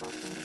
fucking